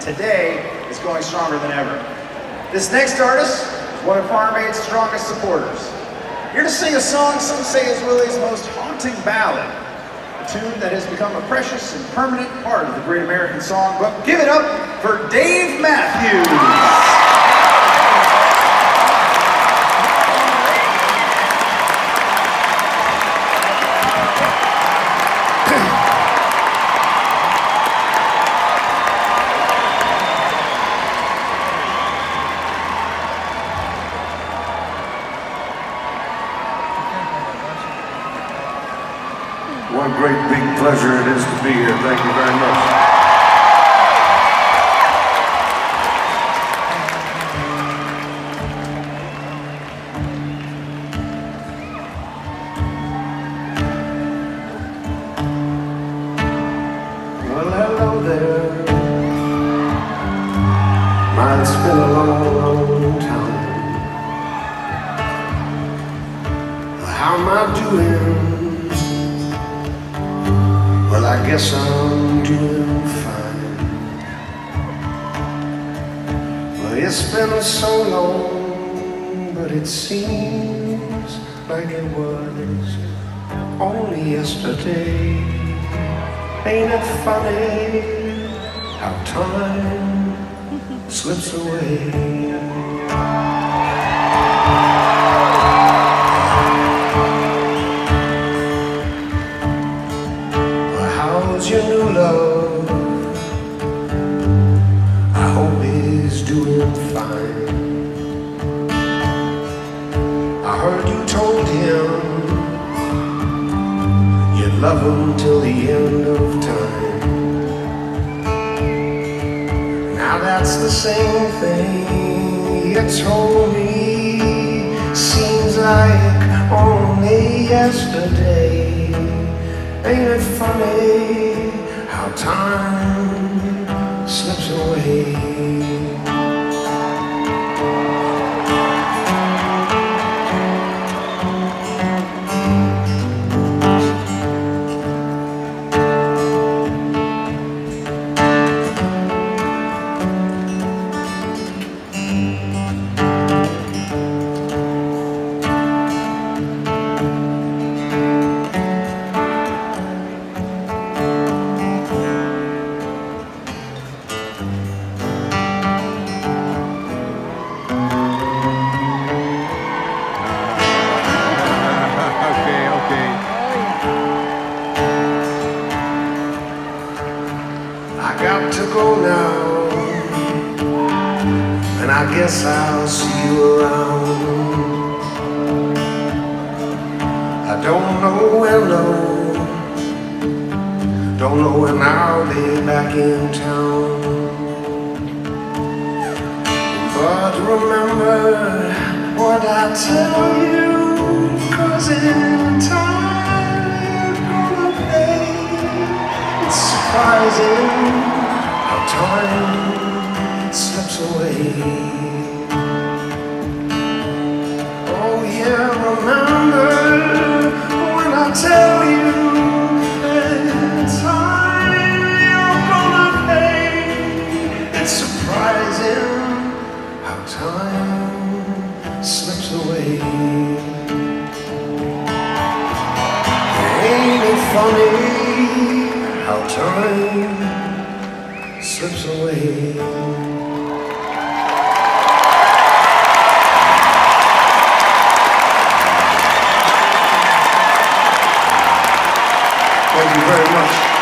today is going stronger than ever. This next artist is one of Farm Aid's strongest supporters. Here to sing a song some say is Willie's most haunting ballad, a tune that has become a precious and permanent part of the great American songbook. Give it up for Dave Matthews. A great big pleasure it is to be here. Thank you very much. Well, hello there. It's been a long, long time. How am I doing? Guess I'm doing fine. Well, it's been so long, but it seems like it was only yesterday. Ain't it funny how time slips away? Doing fine. I heard you told him you'd love him till the end of time. Now that's the same thing you told me. Seems like only yesterday. Ain't it funny how time slips away? I got to go now, and I guess I'll see you around. I don't know when, no, don't know when I'll be back in town. But remember what I tell you, cause in time you're gonna pay. It's surprising time slips away. Oh yeah, remember when I tell you that time you're gonna pay. It's surprising how time slips away. Ain't it funny how time slips away? Thank you very much.